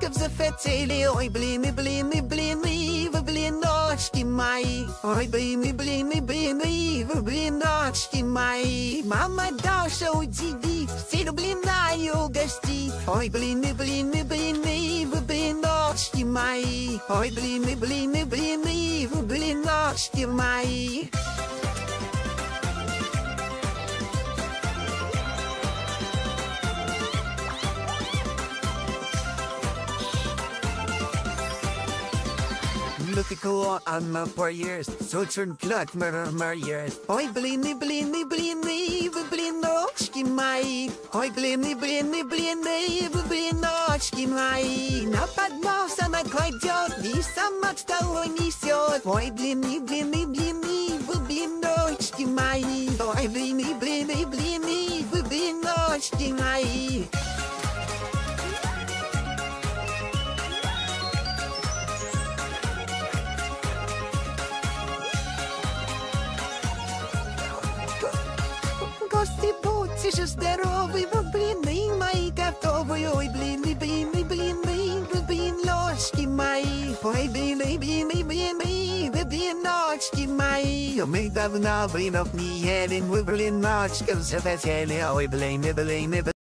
блиночков захотели. Ой, блины, блины, блины, вы блиночки мои. Ой, блины, блины, блины, вы блиночки мои. Мама Даша удивит, все блинаю гостит. Ой, блины, блины, блины, вы блиночки мои. Ой, блины, блины, блины, вы блиночки мои. Years, so turn clock murder more years. Ой, блины, блины, блины, вы блиночки мои. Ой, блины, блины, блины, вы блиночки мои. На поднос она кладет и сама к столу несет. Ой, блины, блины, блины, вы блиночки мои. Ой, блины, блины, блины, вы блиночки мои. Гости, будьте же здоровы, вы блины мои готовы. Ой, блины, блины, блины, вы блиночки мои. Ой, блины, блины, блины, вы блиночки мои. Мы давно блинов не ели, вы блиночков захотели. Ой, блины, блины, блины.